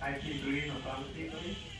I feel green or please.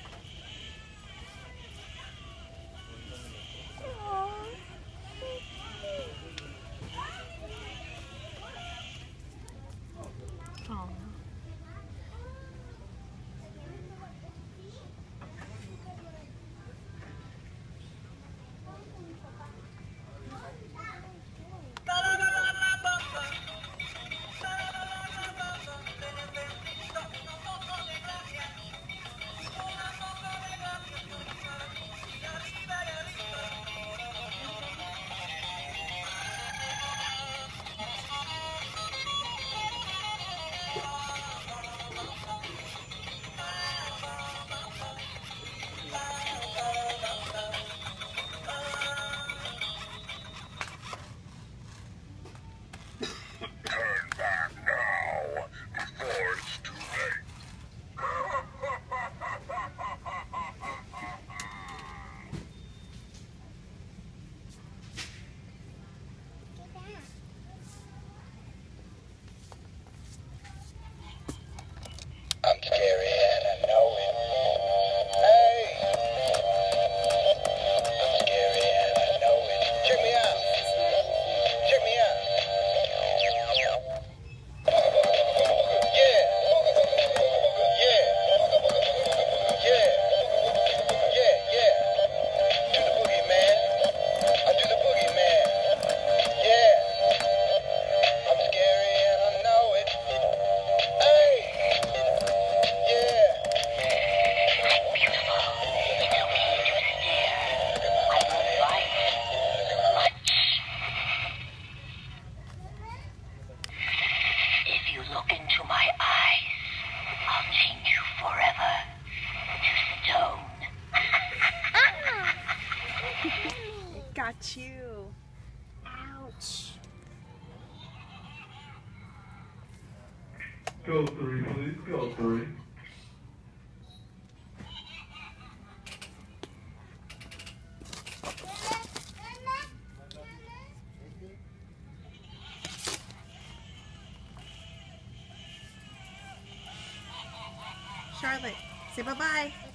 got you. Ouch. Go three, please. Go three. Charlotte, say bye-bye.